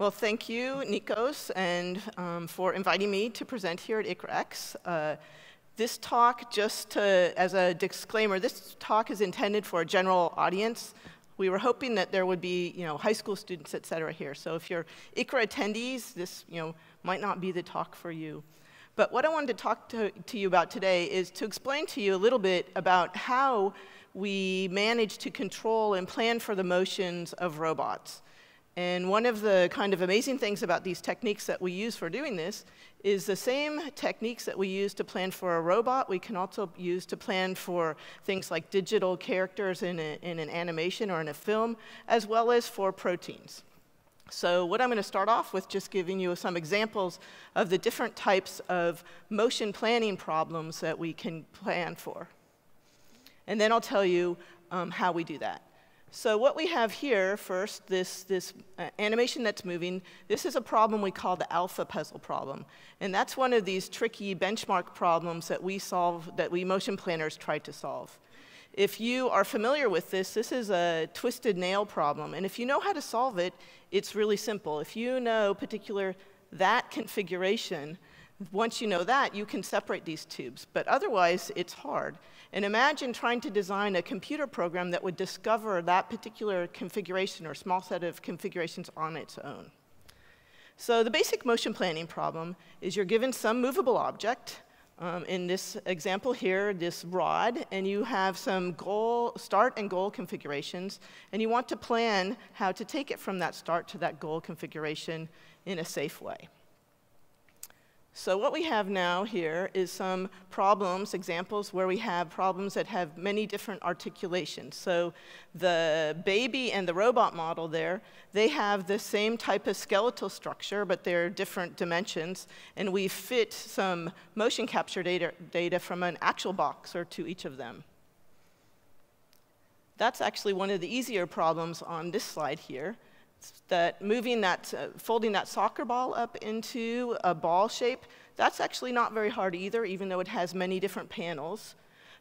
Well, thank you, Nikos, and um, for inviting me to present here at ICRA-X. Uh, this talk, just to, as a disclaimer, this talk is intended for a general audience. We were hoping that there would be, you know, high school students, et cetera, here. So if you're ICRA attendees, this, you know, might not be the talk for you. But what I wanted to talk to, to you about today is to explain to you a little bit about how we manage to control and plan for the motions of robots. And one of the kind of amazing things about these techniques that we use for doing this is the same techniques that we use to plan for a robot, we can also use to plan for things like digital characters in, a, in an animation or in a film, as well as for proteins. So what I'm going to start off with just giving you some examples of the different types of motion planning problems that we can plan for. And then I'll tell you um, how we do that. So what we have here, first, this, this uh, animation that's moving, this is a problem we call the alpha puzzle problem. And that's one of these tricky benchmark problems that we solve, that we motion planners try to solve. If you are familiar with this, this is a twisted nail problem. And if you know how to solve it, it's really simple. If you know particular that configuration, once you know that, you can separate these tubes. But otherwise, it's hard. And imagine trying to design a computer program that would discover that particular configuration or small set of configurations on its own. So the basic motion planning problem is you're given some movable object, um, in this example here, this rod, and you have some goal, start and goal configurations, and you want to plan how to take it from that start to that goal configuration in a safe way. So what we have now here is some problems, examples where we have problems that have many different articulations. So the baby and the robot model there, they have the same type of skeletal structure, but they're different dimensions. And we fit some motion capture data, data from an actual box or to each of them. That's actually one of the easier problems on this slide here that moving that, uh, folding that soccer ball up into a ball shape, that's actually not very hard either, even though it has many different panels.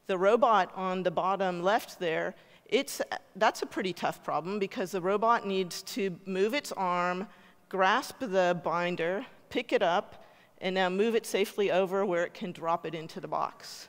The robot on the bottom left there, it's, that's a pretty tough problem because the robot needs to move its arm, grasp the binder, pick it up, and now move it safely over where it can drop it into the box.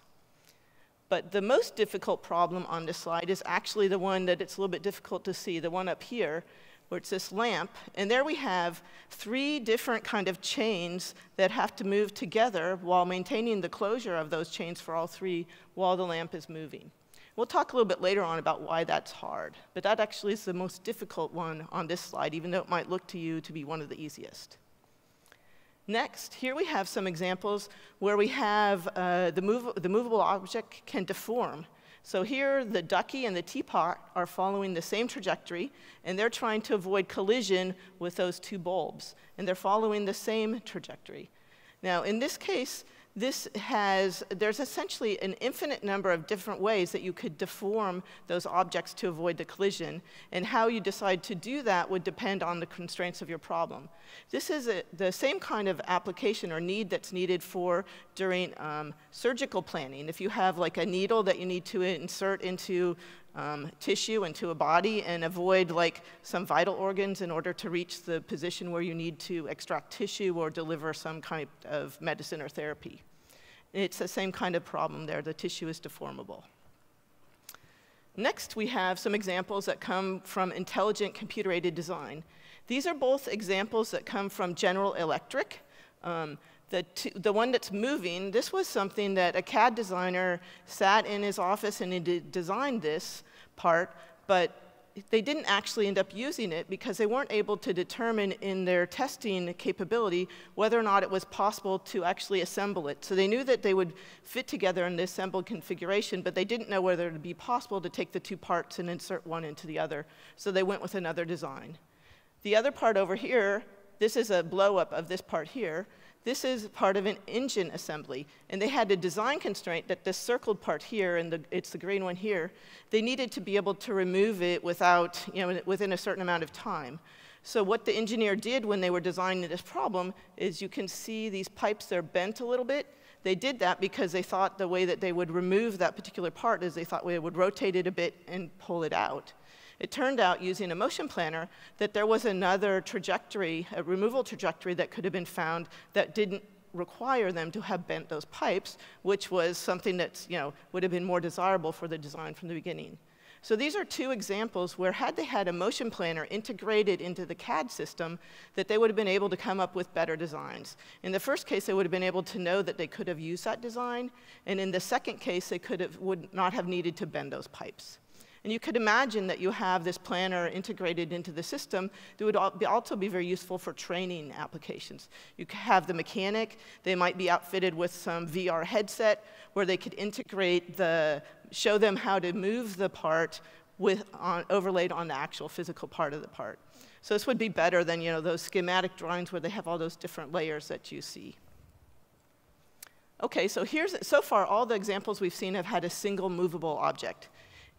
But the most difficult problem on this slide is actually the one that it's a little bit difficult to see, the one up here, where it's this lamp, and there we have three different kind of chains that have to move together while maintaining the closure of those chains for all three while the lamp is moving. We'll talk a little bit later on about why that's hard, but that actually is the most difficult one on this slide, even though it might look to you to be one of the easiest. Next, here we have some examples where we have uh, the, move the movable object can deform. So here, the ducky and the teapot are following the same trajectory, and they're trying to avoid collision with those two bulbs, and they're following the same trajectory. Now, in this case, this has, there's essentially an infinite number of different ways that you could deform those objects to avoid the collision, and how you decide to do that would depend on the constraints of your problem. This is a, the same kind of application or need that's needed for during um, surgical planning. If you have like a needle that you need to insert into um, tissue into a body and avoid like some vital organs in order to reach the position where you need to extract tissue or deliver some kind of medicine or therapy. It's the same kind of problem there. The tissue is deformable. Next, we have some examples that come from intelligent computer-aided design. These are both examples that come from General Electric. Um, the, the one that's moving, this was something that a CAD designer sat in his office and he designed this part, but they didn't actually end up using it because they weren't able to determine in their testing capability whether or not it was possible to actually assemble it. So they knew that they would fit together in the assembled configuration, but they didn't know whether it would be possible to take the two parts and insert one into the other. So they went with another design. The other part over here, this is a blow up of this part here. This is part of an engine assembly, and they had a design constraint that this circled part here, and the, it's the green one here, they needed to be able to remove it without, you know, within a certain amount of time. So what the engineer did when they were designing this problem is you can see these pipes, they're bent a little bit. They did that because they thought the way that they would remove that particular part is they thought they would rotate it a bit and pull it out. It turned out, using a motion planner, that there was another trajectory, a removal trajectory that could have been found that didn't require them to have bent those pipes, which was something that you know, would have been more desirable for the design from the beginning. So these are two examples where had they had a motion planner integrated into the CAD system, that they would have been able to come up with better designs. In the first case, they would have been able to know that they could have used that design, and in the second case, they could have, would not have needed to bend those pipes. And you could imagine that you have this planner integrated into the system that would also be very useful for training applications. You could have the mechanic, they might be outfitted with some VR headset where they could integrate the, show them how to move the part with, on, overlaid on the actual physical part of the part. So this would be better than you know, those schematic drawings where they have all those different layers that you see. Okay, so here's, so far all the examples we've seen have had a single movable object.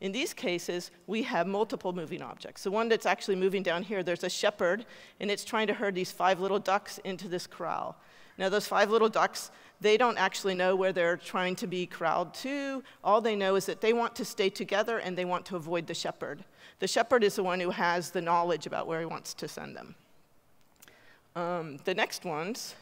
In these cases, we have multiple moving objects. The one that's actually moving down here, there's a shepherd, and it's trying to herd these five little ducks into this corral. Now, those five little ducks, they don't actually know where they're trying to be corralled to. All they know is that they want to stay together and they want to avoid the shepherd. The shepherd is the one who has the knowledge about where he wants to send them. Um, the next ones,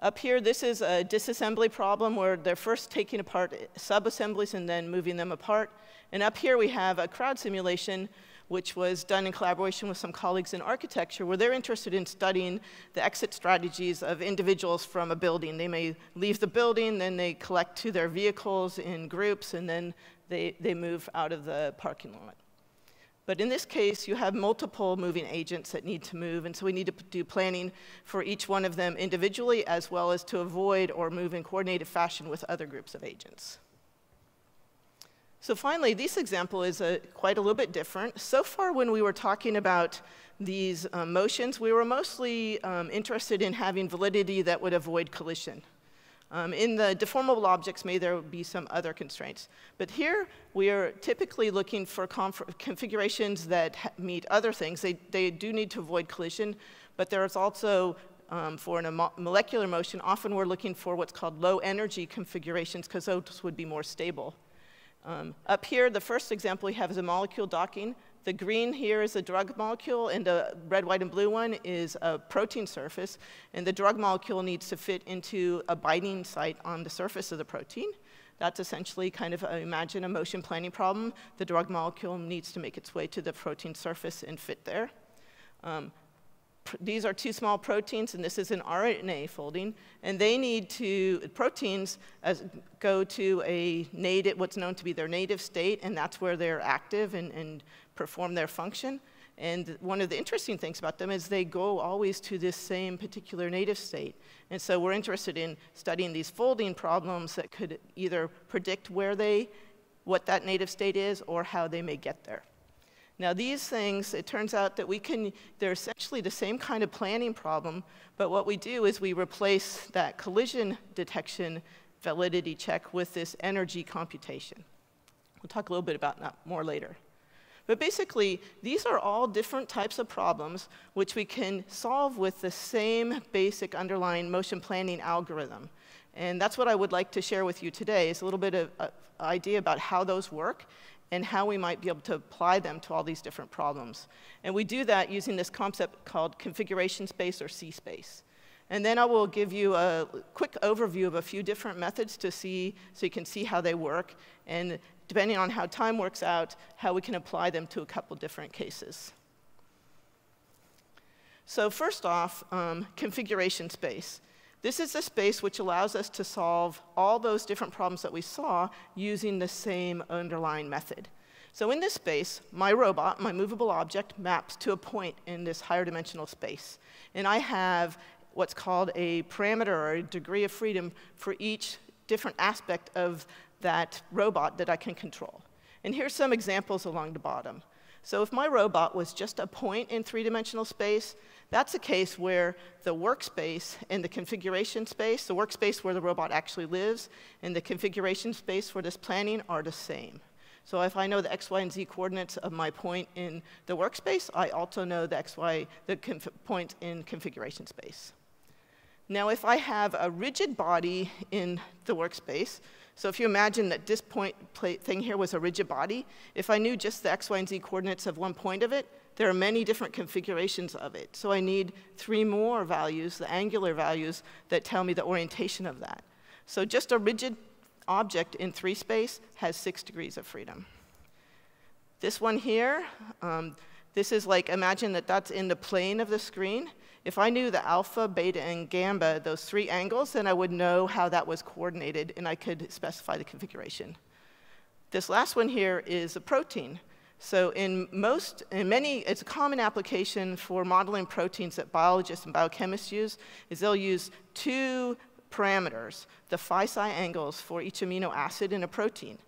up here, this is a disassembly problem where they're first taking apart sub-assemblies and then moving them apart. And up here we have a crowd simulation which was done in collaboration with some colleagues in architecture, where they're interested in studying the exit strategies of individuals from a building. They may leave the building, then they collect to their vehicles in groups, and then they, they move out of the parking lot. But in this case, you have multiple moving agents that need to move, and so we need to do planning for each one of them individually, as well as to avoid or move in coordinated fashion with other groups of agents. So finally, this example is a, quite a little bit different. So far, when we were talking about these um, motions, we were mostly um, interested in having validity that would avoid collision. Um, in the deformable objects, may there be some other constraints. But here, we are typically looking for configurations that meet other things. They, they do need to avoid collision, but there's also, um, for a mo molecular motion, often we're looking for what's called low energy configurations because those would be more stable. Um, up here, the first example we have is a molecule docking. The green here is a drug molecule, and the red, white, and blue one is a protein surface. And the drug molecule needs to fit into a binding site on the surface of the protein. That's essentially kind of, a, imagine a motion planning problem. The drug molecule needs to make its way to the protein surface and fit there. Um, these are two small proteins, and this is an RNA folding, and they need to, proteins as, go to a native, what's known to be their native state, and that's where they're active and, and perform their function. And one of the interesting things about them is they go always to this same particular native state. And so we're interested in studying these folding problems that could either predict where they, what that native state is, or how they may get there. Now these things, it turns out that we can, they're essentially the same kind of planning problem, but what we do is we replace that collision detection validity check with this energy computation. We'll talk a little bit about that more later. But basically, these are all different types of problems which we can solve with the same basic underlying motion planning algorithm. And that's what I would like to share with you today, is a little bit of uh, idea about how those work and how we might be able to apply them to all these different problems. And we do that using this concept called configuration space or C-space. And then I will give you a quick overview of a few different methods to see, so you can see how they work. And depending on how time works out, how we can apply them to a couple different cases. So first off, um, configuration space. This is a space which allows us to solve all those different problems that we saw using the same underlying method. So in this space, my robot, my movable object, maps to a point in this higher dimensional space. And I have what's called a parameter or a degree of freedom for each different aspect of that robot that I can control. And here's some examples along the bottom. So if my robot was just a point in three-dimensional space, that's a case where the workspace and the configuration space, the workspace where the robot actually lives, and the configuration space for this planning are the same. So if I know the x, y, and z coordinates of my point in the workspace, I also know the x, y, the point in configuration space. Now, if I have a rigid body in the workspace, So if you imagine that this point thing here was a rigid body, if I knew just the x, y, and z coordinates of one point of it, there are many different configurations of it. So I need three more values, the angular values, that tell me the orientation of that. So just a rigid object in three space has six degrees of freedom. This one here, um, this is like, imagine that that's in the plane of the screen. If I knew the alpha, beta, and gamma, those three angles, then I would know how that was coordinated, and I could specify the configuration. This last one here is a protein. So in most, in many, it's a common application for modeling proteins that biologists and biochemists use, is they'll use two parameters, the phi psi angles for each amino acid in a protein,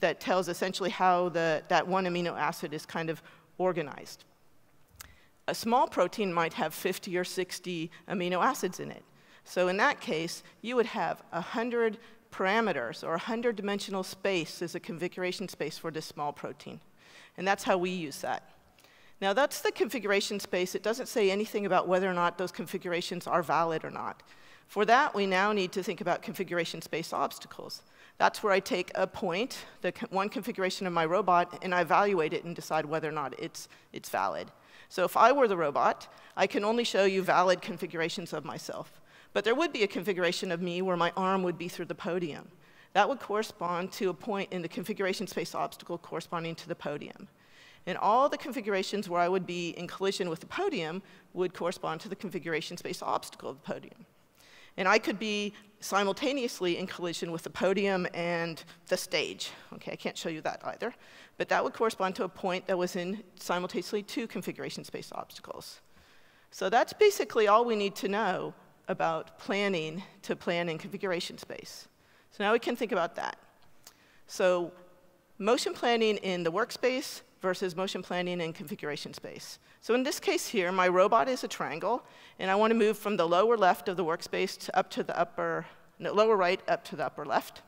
that tells essentially how the, that one amino acid is kind of organized. A small protein might have 50 or 60 amino acids in it. So in that case, you would have 100 parameters or 100 dimensional space as a configuration space for this small protein. And that's how we use that. Now that's the configuration space. It doesn't say anything about whether or not those configurations are valid or not. For that, we now need to think about configuration space obstacles. That's where I take a point, the one configuration of my robot, and I evaluate it and decide whether or not it's, it's valid. So if I were the robot, I can only show you valid configurations of myself. But there would be a configuration of me where my arm would be through the podium. That would correspond to a point in the configuration space obstacle corresponding to the podium. And all the configurations where I would be in collision with the podium would correspond to the configuration space obstacle of the podium. And I could be simultaneously in collision with the podium and the stage. Okay, I can't show you that either. But that would correspond to a point that was in simultaneously two configuration space obstacles. So that's basically all we need to know about planning to plan in configuration space. So now we can think about that. So motion planning in the workspace versus motion planning in configuration space. So in this case here, my robot is a triangle, and I want to move from the lower left of the workspace to up to the upper, no, lower right up to the upper left.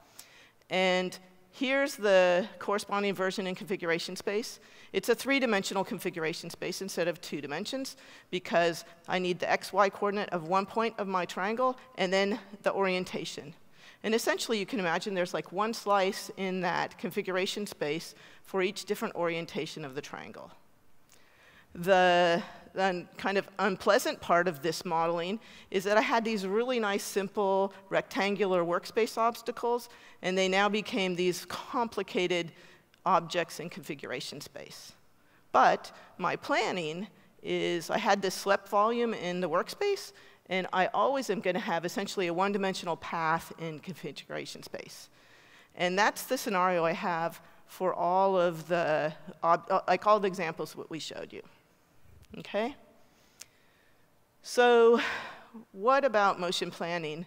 And here's the corresponding version in configuration space. It's a three-dimensional configuration space instead of two dimensions because I need the xy coordinate of one point of my triangle and then the orientation. And essentially, you can imagine there's like one slice in that configuration space for each different orientation of the triangle. The, the kind of unpleasant part of this modeling is that I had these really nice, simple, rectangular workspace obstacles, and they now became these complicated objects in configuration space. But my planning is I had this swept volume in the workspace, and I always am going to have essentially a one-dimensional path in configuration space. And that's the scenario I have for all of the, uh, like all the examples what we showed you. Okay? So what about motion planning?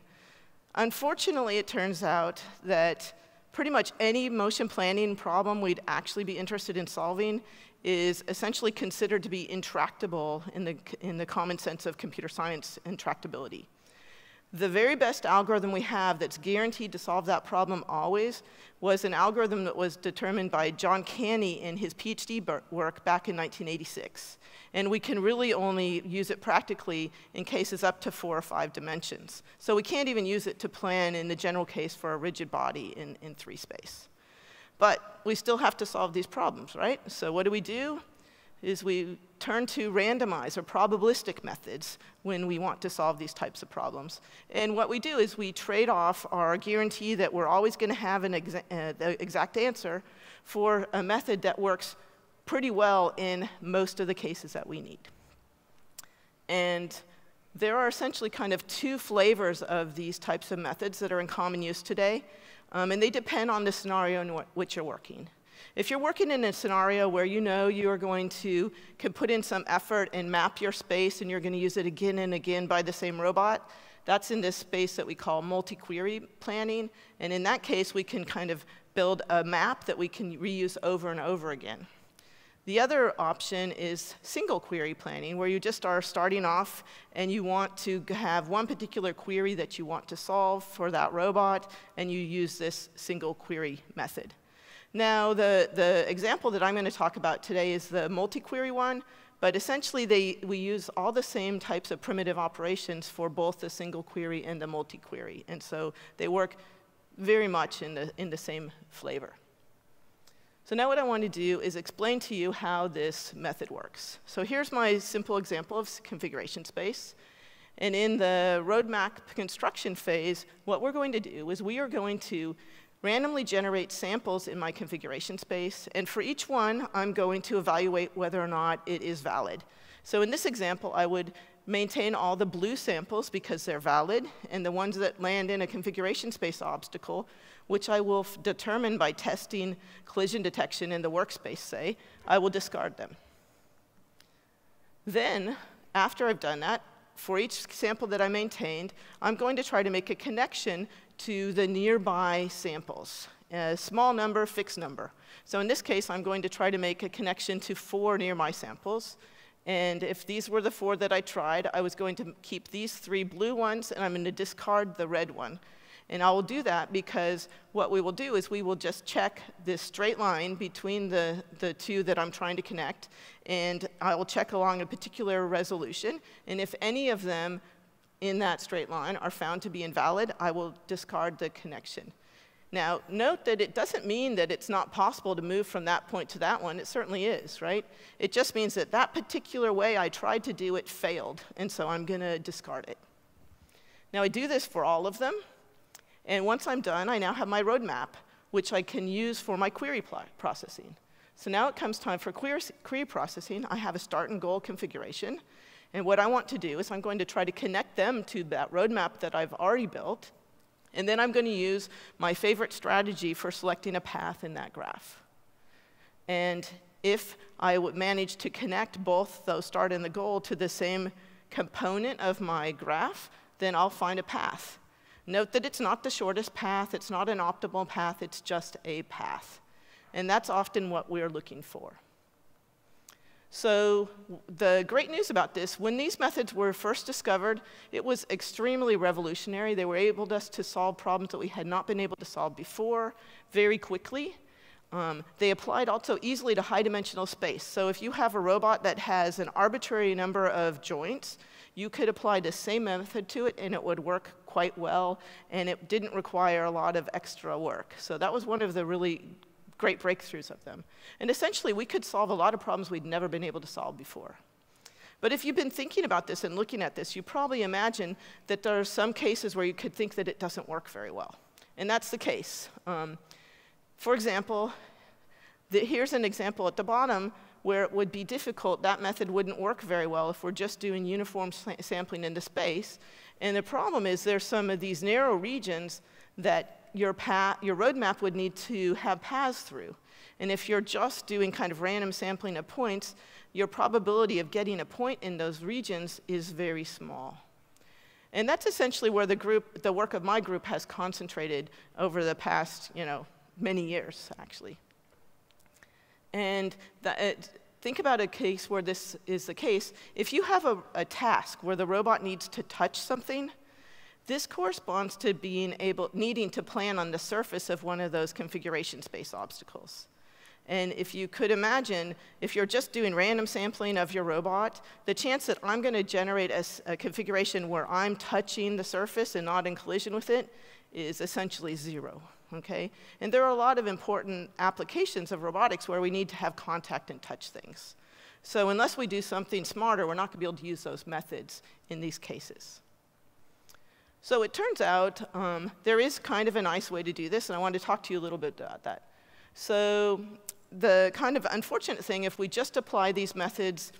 Unfortunately, it turns out that pretty much any motion planning problem we'd actually be interested in solving is essentially considered to be intractable in the, in the common sense of computer science intractability. The very best algorithm we have that's guaranteed to solve that problem always was an algorithm that was determined by John Canny in his PhD work back in 1986. And we can really only use it practically in cases up to four or five dimensions. So we can't even use it to plan in the general case for a rigid body in, in three space. But we still have to solve these problems, right? So what do we do? Is we turn to randomized or probabilistic methods when we want to solve these types of problems. And what we do is we trade off our guarantee that we're always going to have an exa uh, the exact answer for a method that works pretty well in most of the cases that we need. And there are essentially kind of two flavors of these types of methods that are in common use today. Um, and they depend on the scenario in which you're working. If you're working in a scenario where you know you are going to can put in some effort and map your space and you're going to use it again and again by the same robot, that's in this space that we call multi-query planning. And in that case, we can kind of build a map that we can reuse over and over again. The other option is single query planning, where you just are starting off and you want to have one particular query that you want to solve for that robot, and you use this single query method. Now, the, the example that I'm going to talk about today is the multi-query one, but essentially they, we use all the same types of primitive operations for both the single query and the multi-query. And so they work very much in the, in the same flavor. So now what I want to do is explain to you how this method works. So here's my simple example of configuration space. And in the roadmap construction phase, what we're going to do is we are going to randomly generate samples in my configuration space, and for each one, I'm going to evaluate whether or not it is valid. So in this example, I would maintain all the blue samples because they're valid, and the ones that land in a configuration space obstacle, which I will determine by testing collision detection in the workspace, say, I will discard them. Then, after I've done that, for each sample that I maintained, I'm going to try to make a connection to the nearby samples, a small number, fixed number. So in this case, I'm going to try to make a connection to four nearby samples. And if these were the four that I tried, I was going to keep these three blue ones, and I'm going to discard the red one. And I will do that because what we will do is we will just check this straight line between the, the two that I'm trying to connect, and I will check along a particular resolution. And if any of them in that straight line are found to be invalid, I will discard the connection. Now, note that it doesn't mean that it's not possible to move from that point to that one. It certainly is, right? It just means that that particular way I tried to do it failed, and so I'm going to discard it. Now, I do this for all of them, and once I'm done, I now have my roadmap, which I can use for my query processing. So now it comes time for query, processing. I have a start and goal configuration, and what I want to do is I'm going to try to connect them to that roadmap that I've already built, and then I'm going to use my favorite strategy for selecting a path in that graph. And if I would manage to connect both the start and the goal to the same component of my graph, then I'll find a path. Note that it's not the shortest path, it's not an optimal path, it's just a path. And that's often what we're looking for. So the great news about this, when these methods were first discovered, it was extremely revolutionary. They were able us to solve problems that we had not been able to solve before very quickly. Um, they applied also easily to high dimensional space. So if you have a robot that has an arbitrary number of joints, you could apply the same method to it and it would work quite well and it didn't require a lot of extra work. So that was one of the really great breakthroughs of them. And essentially, we could solve a lot of problems we'd never been able to solve before. But if you've been thinking about this and looking at this, you probably imagine that there are some cases where you could think that it doesn't work very well. And that's the case. Um, for example, the, here's an example at the bottom where it would be difficult, that method wouldn't work very well if we're just doing uniform sampling into space. And the problem is there's some of these narrow regions that your, path, your roadmap would need to have paths through. And if you're just doing kind of random sampling of points, your probability of getting a point in those regions is very small. And that's essentially where the group, the work of my group has concentrated over the past, you know, many years, actually. And that, it, uh, think about a case where this is the case. If you have a, a task where the robot needs to touch something, this corresponds to being able, needing to plan on the surface of one of those configuration space obstacles. And if you could imagine, if you're just doing random sampling of your robot, the chance that I'm going to generate a, a, configuration where I'm touching the surface and not in collision with it is essentially zero, okay? And there are a lot of important applications of robotics where we need to have contact and touch things. So unless we do something smarter, we're not going to be able to use those methods in these cases. So it turns out um, there is kind of a nice way to do this, and I wanted to talk to you a little bit about that. So the kind of unfortunate thing, if we just apply these methods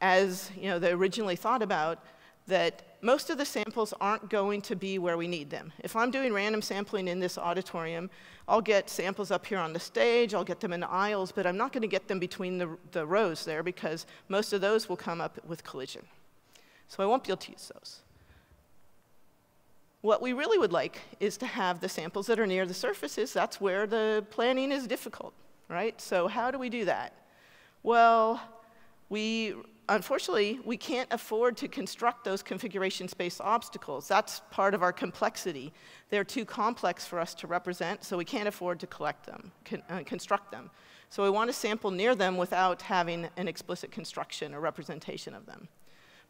as you know, they originally thought about, that most of the samples aren't going to be where we need them. If I'm doing random sampling in this auditorium, I'll get samples up here on the stage, I'll get them in the aisles, but I'm not going to get them between the, the rows there because most of those will come up with collision. So I won't be able to use those. What we really would like is to have the samples that are near the surfaces. That's where the planning is difficult, right? So how do we do that? Well, we, unfortunately, we can't afford to construct those configuration space obstacles. That's part of our complexity. They're too complex for us to represent, so we can't afford to collect them, con uh, construct them. So we want to sample near them without having an explicit construction or representation of them.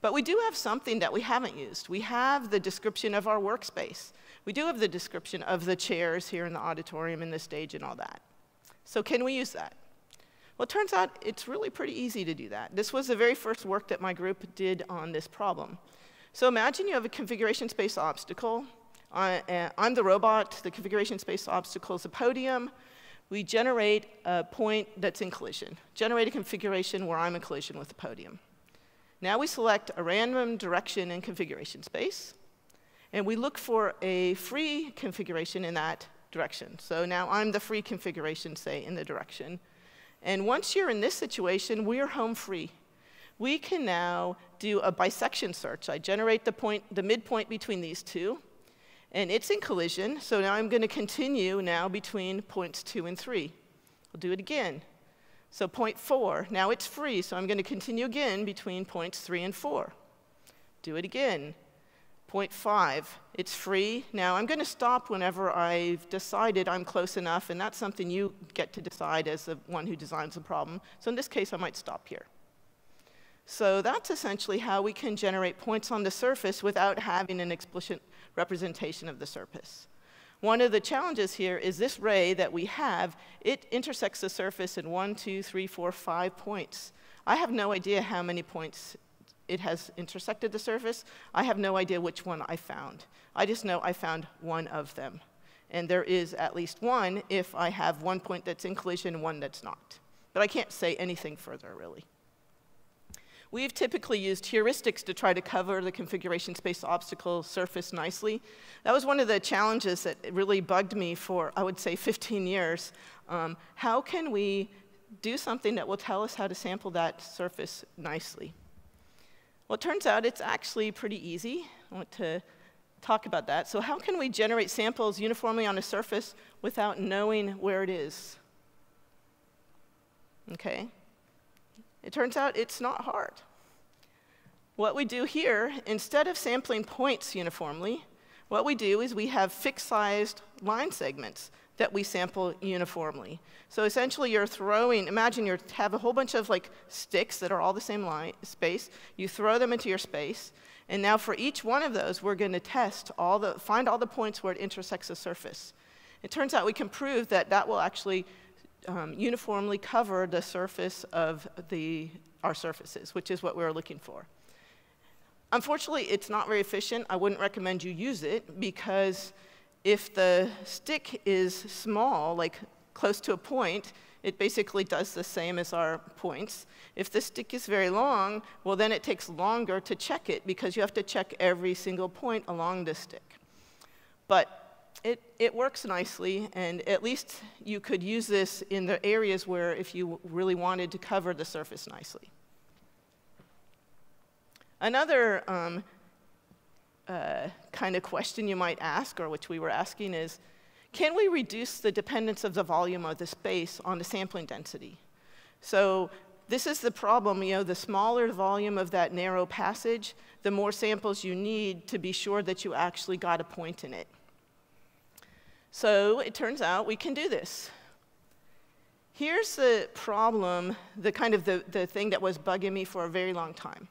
But we do have something that we haven't used. We have the description of our workspace. We do have the description of the chairs here in the auditorium and the stage and all that. So can we use that? Well, it turns out it's really pretty easy to do that. This was the very first work that my group did on this problem. So imagine you have a configuration space obstacle. Uh, uh, I, am the robot, the configuration space obstacle is a podium. We generate a point that's in collision. Generate a configuration where I'm in collision with the podium. Now we select a random direction in configuration space, and we look for a free configuration in that direction. So now I'm the free configuration, say, in the direction. And once you're in this situation, we're home free. We can now do a bisection search. I generate the point, the midpoint between these two, and it's in collision, so now I'm going to continue now between points two and three. I'll do it again. So point four, now it's free, so I'm going to continue again between points three and four. Do it again. Point five, it's free. Now I'm going to stop whenever I've decided I'm close enough, and that's something you get to decide as the one who designs the problem. So in this case, I might stop here. So that's essentially how we can generate points on the surface without having an explicit representation of the surface. One of the challenges here is this ray that we have, it intersects the surface in one, two, three, four, five points. I have no idea how many points it has intersected the surface. I have no idea which one I found. I just know I found one of them. And there is at least one if I have one point that's in collision and one that's not. But I can't say anything further, really. We've typically used heuristics to try to cover the configuration space obstacle surface nicely. That was one of the challenges that really bugged me for, I would say, 15 years. Um, how can we do something that will tell us how to sample that surface nicely? Well, it turns out it's actually pretty easy. I want to talk about that. So how can we generate samples uniformly on a surface without knowing where it is? Okay. It turns out it's not hard. What we do here, instead of sampling points uniformly, what we do is we have fixed-sized line segments that we sample uniformly. So essentially you're throwing, imagine you have a whole bunch of like sticks that are all the same line, space, you throw them into your space, and now for each one of those, we're gonna test all the, find all the points where it intersects the surface. It turns out we can prove that that will actually um, uniformly cover the surface of the, our surfaces, which is what we we're looking for. Unfortunately, it's not very efficient. I wouldn't recommend you use it because if the stick is small, like close to a point, it basically does the same as our points. If the stick is very long, well, then it takes longer to check it because you have to check every single point along the stick. But it, it works nicely, and at least you could use this in the areas where if you really wanted to cover the surface nicely. Another um, uh, kind of question you might ask, or which we were asking, is can we reduce the dependence of the volume of the space on the sampling density? So this is the problem, you know, the smaller the volume of that narrow passage, the more samples you need to be sure that you actually got a point in it. So it turns out we can do this. Here's the problem, the kind of the, the thing that was bugging me for a very long time.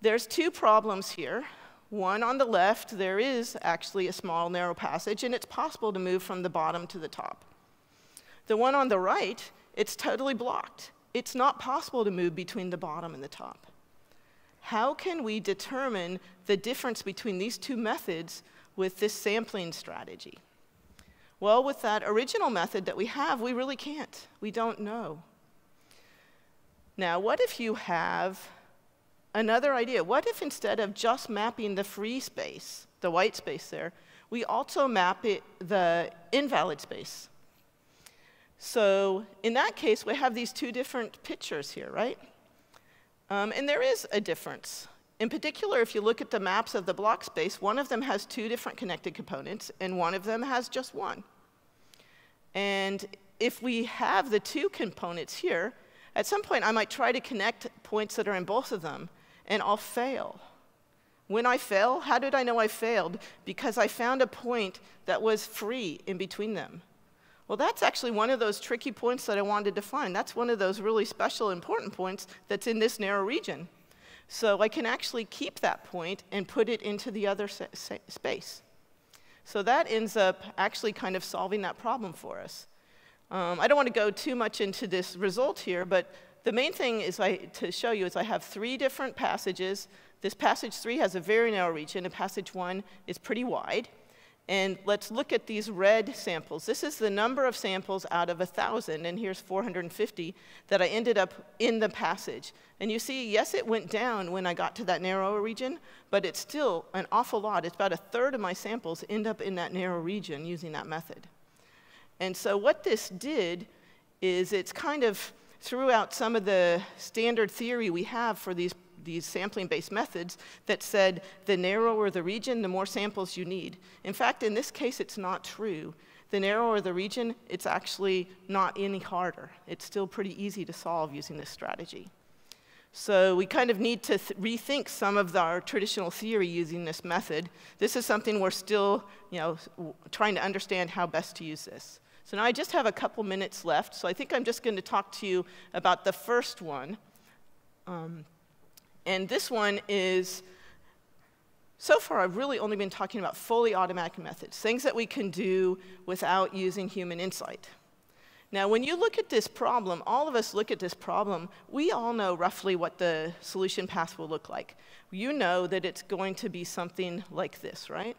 There's two problems here. One on the left, there is actually a small narrow passage, and it's possible to move from the bottom to the top. The one on the right, it's totally blocked. It's not possible to move between the bottom and the top. How can we determine the difference between these two methods with this sampling strategy? Well, with that original method that we have, we really can't. We don't know. Now, what if you have another idea. What if instead of just mapping the free space, the white space there, we also map it, the invalid space? So in that case, we have these two different pictures here, right? Um, and there is a difference. In particular, if you look at the maps of the block space, one of them has two different connected components, and one of them has just one. And if we have the two components here, at some point I might try to connect points that are in both of them, and I'll fail. When I fail, how did I know I failed? Because I found a point that was free in between them. Well, that's actually one of those tricky points that I wanted to find. That's one of those really special important points that's in this narrow region. So I can actually keep that point and put it into the other space. So that ends up actually kind of solving that problem for us. Um, I don't want to go too much into this result here, but the main thing is I, to show you is I have three different passages. This passage three has a very narrow region, and passage one is pretty wide. And let's look at these red samples. This is the number of samples out of 1,000, and here's 450 that I ended up in the passage. And you see, yes, it went down when I got to that narrower region, but it's still an awful lot. It's about a third of my samples end up in that narrow region using that method. And so what this did is it's kind of threw out some of the standard theory we have for these these sampling-based methods that said the narrower the region, the more samples you need. In fact, in this case, it's not true. The narrower the region, it's actually not any harder. It's still pretty easy to solve using this strategy. So we kind of need to rethink some of our traditional theory using this method. This is something we're still, you know, trying to understand how best to use this. So now I just have a couple minutes left, so I think I'm just going to talk to you about the first one. Um, and this one is, so far I've really only been talking about fully automatic methods, things that we can do without using human insight. Now, when you look at this problem, all of us look at this problem, we all know roughly what the solution path will look like. You know that it's going to be something like this, right?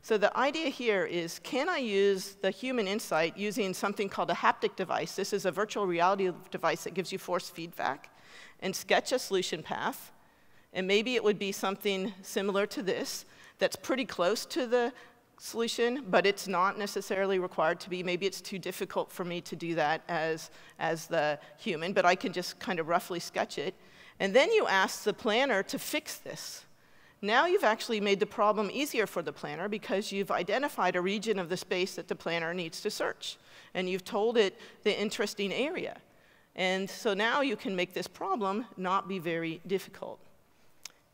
So the idea here is, can I use the human insight using something called a haptic device? This is a virtual reality device that gives you force feedback, and sketch a solution path and maybe it would be something similar to this that's pretty close to the solution, but it's not necessarily required to be. Maybe it's too difficult for me to do that as, as the human, but I can just kind of roughly sketch it. And then you ask the planner to fix this. Now you've actually made the problem easier for the planner because you've identified a region of the space that the planner needs to search. And you've told it the interesting area. And so now you can make this problem not be very difficult.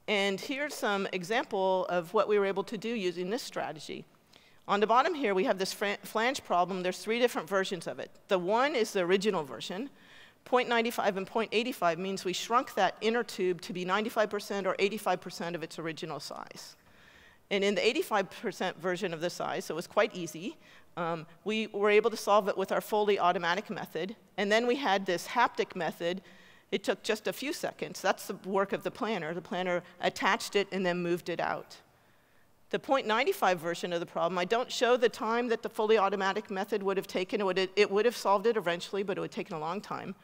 And here's some example of what we were able to do using this strategy. On the bottom here, we have this flange problem. There's three different versions of it. The one is the original version. 0.95 and 0.85 means we shrunk that inner tube to be 95% or 85% of its original size. And in the 85% version of the size, so it was quite easy, um, we were able to solve it with our fully automatic method. And then we had this haptic method it took just a few seconds. That's the work of the planner. The planner attached it and then moved it out. The 0.95 version of the problem, I don't show the time that the fully automatic method would have taken. It would have, it would have solved it eventually, but it would have taken a long time.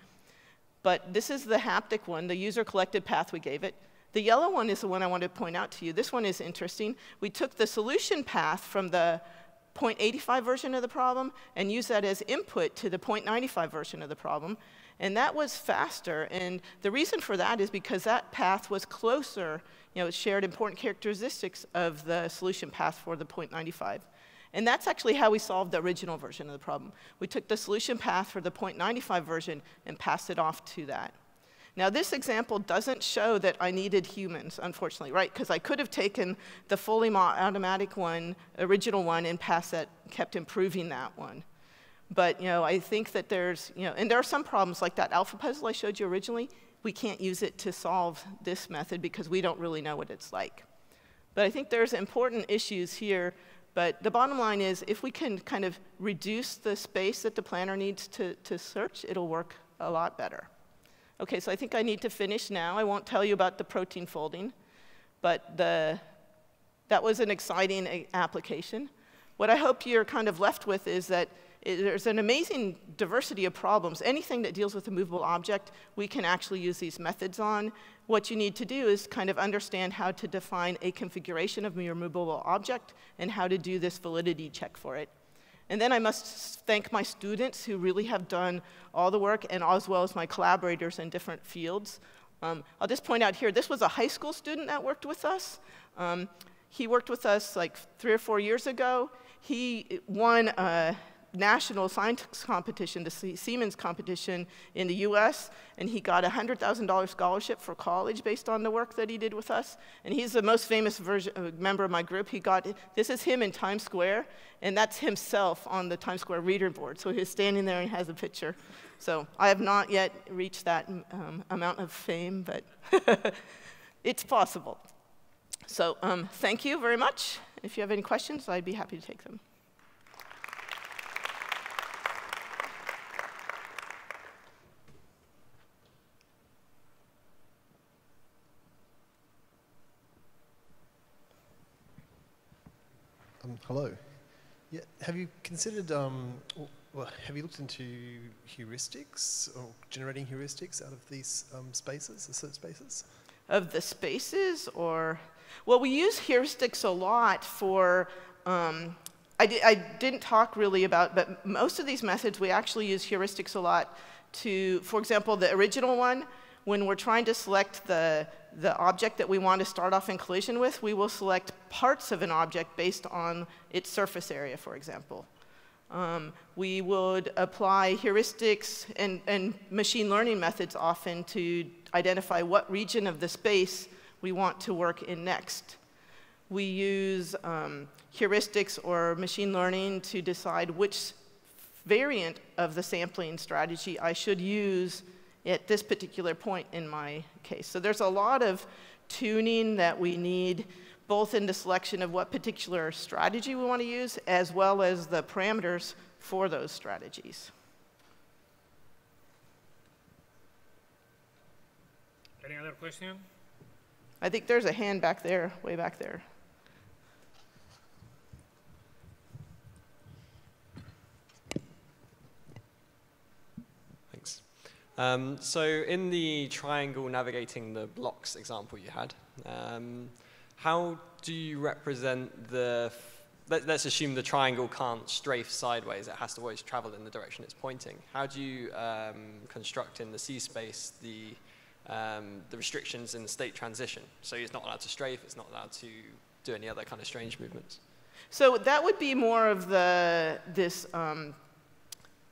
But this is the haptic one, the user collected path we gave it. The yellow one is the one I want to point out to you. This one is interesting. We took the solution path from the 0.85 version of the problem and use that as input to the 0.95 version of the problem. And that was faster. And the reason for that is because that path was closer, you know, it shared important characteristics of the solution path for the 0.95. And that's actually how we solved the original version of the problem. We took the solution path for the 0.95 version and passed it off to that. Now, this example doesn't show that I needed humans, unfortunately, right? Because I could have taken the fully automatic one, original one, and passed that, kept improving that one. But you know, I think that there's, you know, and there are some problems like that alpha puzzle I showed you originally. We can't use it to solve this method because we don't really know what it's like. But I think there's important issues here. But the bottom line is if we can kind of reduce the space that the planner needs to, to search, it'll work a lot better. Okay, so I think I need to finish now. I won't tell you about the protein folding, but the, that was an exciting uh, application. What I hope you're kind of left with is that there's an amazing diversity of problems. Anything that deals with a movable object, we can actually use these methods on. What you need to do is kind of understand how to define a configuration of your movable object and how to do this validity check for it. And then I must thank my students who really have done all the work and as well as my collaborators in different fields. Um, I'll just point out here, this was a high school student that worked with us. Um, he worked with us like three or four years ago. He won uh, national science competition, the Siemens competition in the US, and he got a $100,000 scholarship for college based on the work that he did with us. And he's the most famous version, uh, member of my group. He got, this is him in Times Square, and that's himself on the Times Square reader board. So he's standing there and has a picture. So I have not yet reached that um, amount of fame, but it's possible. So um, thank you very much. If you have any questions, I'd be happy to take them. Hello. Yeah, have you considered, um, well, have you looked into heuristics or generating heuristics out of these um, spaces, the search spaces? Of the spaces or, well, we use heuristics a lot for, um, I, di I didn't talk really about, but most of these methods we actually use heuristics a lot to, for example, the original one, when we're trying to select the, the object that we want to start off in collision with, we will select parts of an object based on its surface area, for example. Um, we would apply heuristics and, and machine learning methods often to identify what region of the space we want to work in next. We use um, heuristics or machine learning to decide which variant of the sampling strategy I should use at this particular point in my case. So there's a lot of tuning that we need both in the selection of what particular strategy we want to use as well as the parameters for those strategies. Any other question? I think there's a hand back there, way back there. Um, so in the triangle navigating the blocks example you had, um, how do you represent the, let, us assume the triangle can't strafe sideways, it has to always travel in the direction it's pointing. How do you um, construct in the C space the, um, the restrictions in state transition? So it's not allowed to strafe, it's not allowed to do any other kind of strange movements. So that would be more of the, this um,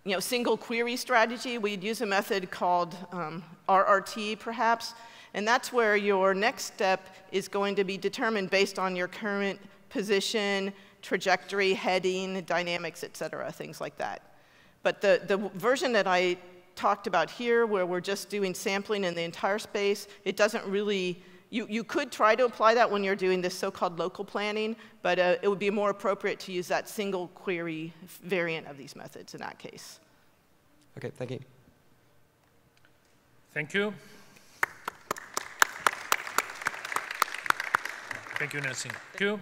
you know, single query strategy, we'd use a method called um, RRT, perhaps, and that's where your next step is going to be determined based on your current position, trajectory, heading, dynamics, et cetera, things like that. But the, the version that I talked about here, where we're just doing sampling in the entire space, it doesn't really you, you could try to apply that when you're doing this so-called local planning, but uh, it would be more appropriate to use that single query variant of these methods in that case. Okay, thank you. Thank you. Thank you, Nancy. Thank you.